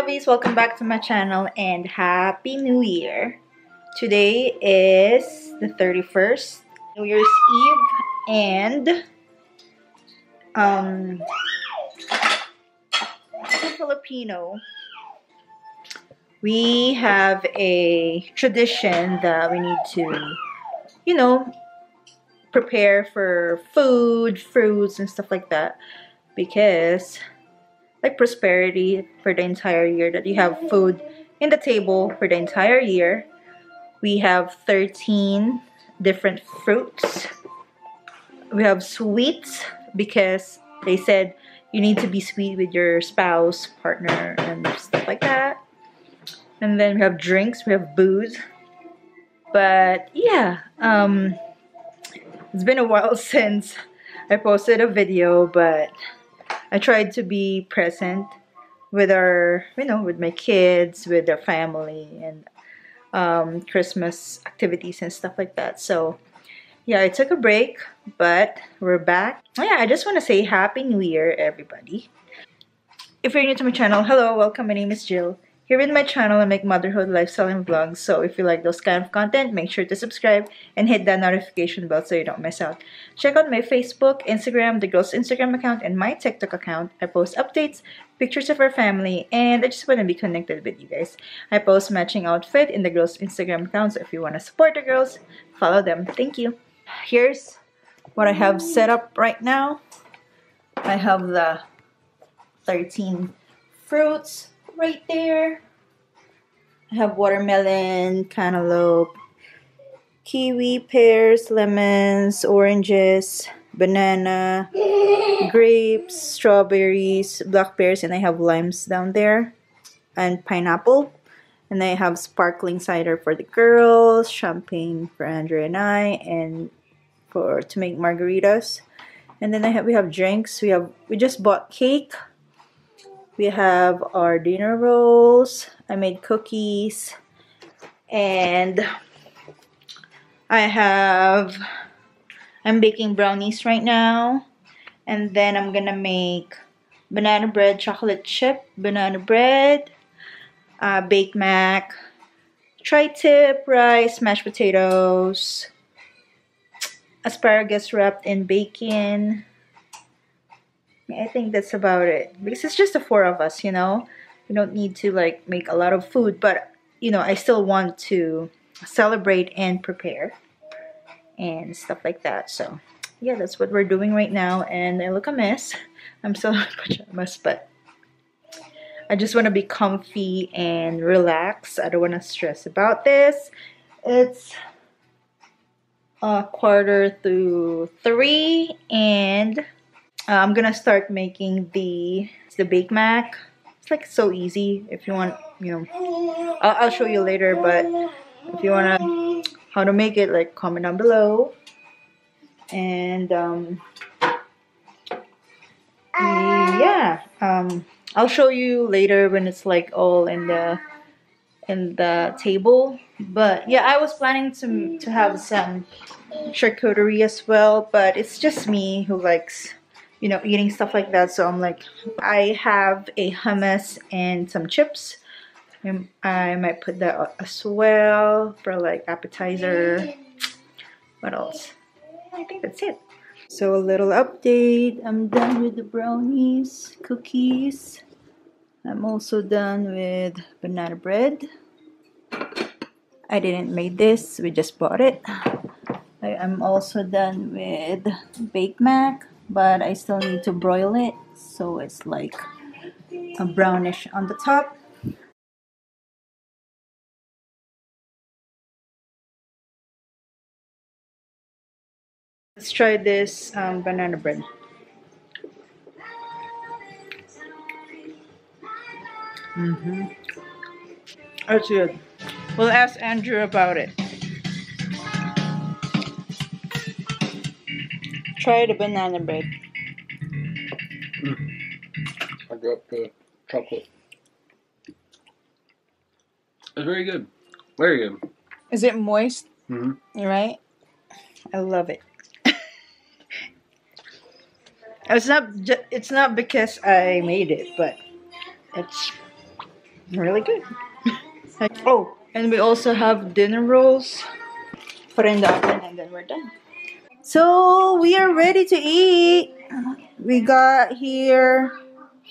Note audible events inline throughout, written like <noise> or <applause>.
lovies, welcome back to my channel and happy new year. Today is the 31st, New Year's Eve and um Filipino we have a tradition that we need to you know prepare for food, fruits and stuff like that because like prosperity for the entire year that you have food in the table for the entire year. We have 13 different fruits. We have sweets because they said you need to be sweet with your spouse, partner, and stuff like that. And then we have drinks, we have booze. But yeah, um, it's been a while <laughs> since I posted a video, but I tried to be present with our, you know, with my kids, with their family, and um, Christmas activities and stuff like that. So, yeah, I took a break, but we're back. Oh, yeah, I just want to say Happy New Year, everybody. If you're new to my channel, hello, welcome. My name is Jill. Here in my channel, I make motherhood, lifestyle, and vlogs. So if you like those kind of content, make sure to subscribe and hit that notification bell so you don't miss out. Check out my Facebook, Instagram, the girls' Instagram account, and my TikTok account. I post updates, pictures of our family, and I just want to be connected with you guys. I post matching outfit in the girls' Instagram account, so if you want to support the girls, follow them. Thank you. Here's what I have set up right now. I have the 13 fruits right there. I have watermelon, cantaloupe, kiwi, pears, lemons, oranges, banana, <laughs> grapes, strawberries, blackberries, and I have limes down there, and pineapple. And I have sparkling cider for the girls, champagne for Andrew and I, and for to make margaritas. And then I have we have drinks. We have we just bought cake we have our dinner rolls. I made cookies. And I have, I'm baking brownies right now. And then I'm gonna make banana bread, chocolate chip, banana bread, uh, baked mac, tri-tip, rice, mashed potatoes, asparagus wrapped in bacon, I think that's about it. Because it's just the four of us, you know? We don't need to like make a lot of food, but you know, I still want to celebrate and prepare and stuff like that. So yeah, that's what we're doing right now. And I look a mess. I'm still <laughs> in pajamas, but I just want to be comfy and relax. I don't want to stress about this. It's a quarter to three and uh, I'm gonna start making the the Bake Mac. It's like so easy. If you want, you know, I'll, I'll show you later. But if you wanna how to make it, like comment down below. And um, yeah, um, I'll show you later when it's like all in the in the table. But yeah, I was planning to to have some charcuterie as well, but it's just me who likes you know, eating stuff like that. So I'm like, I have a hummus and some chips. I might put that as well for like appetizer. What else? I think that's it. So a little update. I'm done with the brownies, cookies. I'm also done with banana bread. I didn't make this, we just bought it. I am also done with Bake Mac but I still need to broil it so it's like a brownish on the top. Let's try this um, banana bread. Mm-hmm. That's good. We'll ask Andrew about it Try the banana bread. Mm. I got the chocolate. It's very good. Very good. Is it moist? Mm-hmm. Right? I love it. <laughs> it's not. It's not because I made it, but it's Really good. <laughs> oh, and we also have dinner rolls. Put in the oven and then we're done. So we are ready to eat. We got here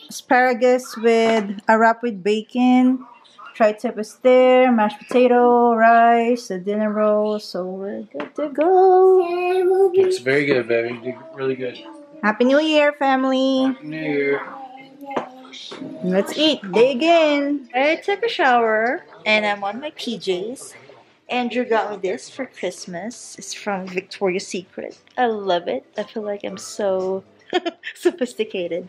asparagus with a wrap with bacon. Tri-tip is there, mashed potato, rice, a dinner roll. So we're good to go. It's very good, baby. Did really good. Happy New Year, family. New Year. Let's eat. Dig in. I took a shower and I'm on my PJs. Andrew got me this for Christmas. It's from Victoria's Secret. I love it. I feel like I'm so <laughs> sophisticated.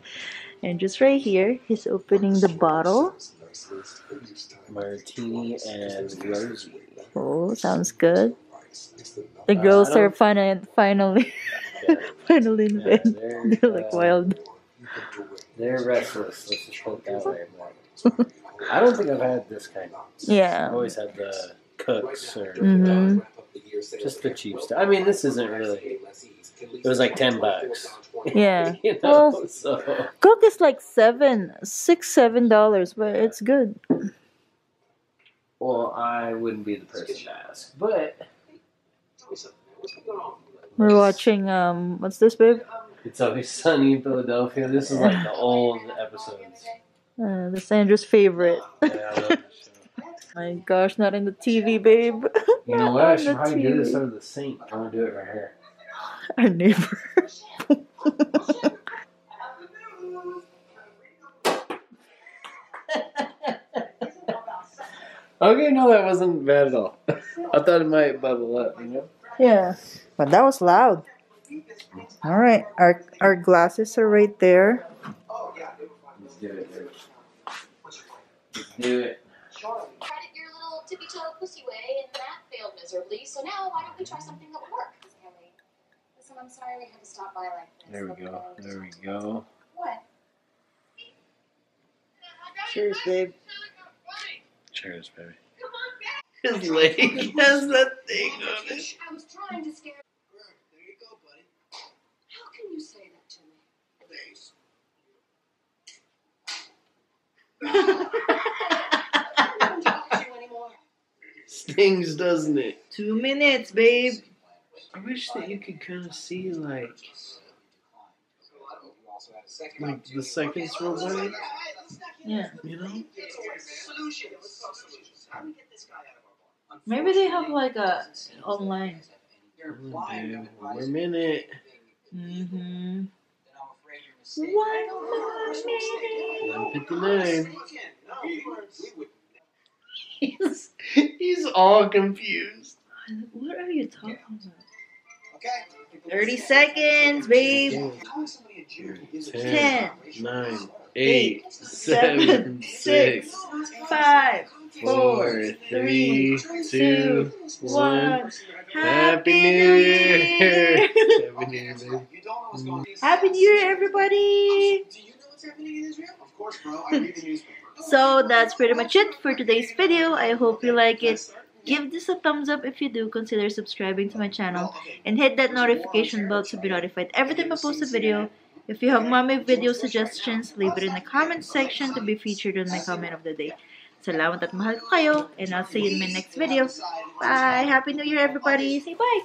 And just right here, he's opening the bottle. Martini and Rossi. Oh, sounds good. The girls are finally, <laughs> finally, finally in bed. they're, <laughs> They're like uh, wild. They're restless. Let's just put it that way. I don't think I've had this kind. I've Yeah. always had the Cook's or Mhm. just the cheap stuff. I mean, this isn't really. It was like ten bucks. <laughs> Yeah. you know, Well- <laughs> so Coke is like seven, six, seven dollars, but it's good. well, I wouldn't be the person to ask, but We're watching um, what's this, babe? it's always sunny in Philadelphia. This is like the <laughs> old episodes. Uh, this Andrew's favorite. Yeah, I love this show. My gosh, not in the TV, babe. <laughs> You know what? I should probably do this TV. under the sink. I'm gonna do it right here. Our neighbor. <laughs> Okay, no, that wasn't bad at all. <laughs> I thought it might bubble up, you know. yeah, but that was loud. All right, our our glasses are right there. Let's do it. Let's do it. Tried it your little tippy toe pussy way, and that failed miserably. So now, why don't we try something that will work? Haley, listen, I'm sorry we had to stop by like this. There we go. There we go. What? Cheers, babe. Cheers, baby. His leg has that thing on it. I was trying to scare. There you go, buddy. How can you say that to me? I don't talk to you anymore. Stings, doesn't it? Two minutes, babe. I wish that you could kind of see like like the seconds roll by. Yeah. You know? Maybe they have like a online. Come on, babe. One more minute. Mm-hmm. One more minute. 159. <laughs> He's, he's all confused. What are you talking about? Okay. 30 seconds, babe. Ten, 10, nine, eight, eight, seven, seven, six, 5, four, three, two, one. one. Happy New Year! <laughs> Happy New Year, <laughs> baby. Happy New Year, everybody! So that's pretty much it for today's video. I hope you like it. Give this a thumbs up if you do. Consider subscribing to my channel and hit that notification bell to be notified every time I post a video. If you have mommy video suggestions, leave it in the comment section to be featured on my comment of the day. Salamat at mahal ko kayo and I'll see you in my next video. Bye! Happy New Year everybody! Say bye!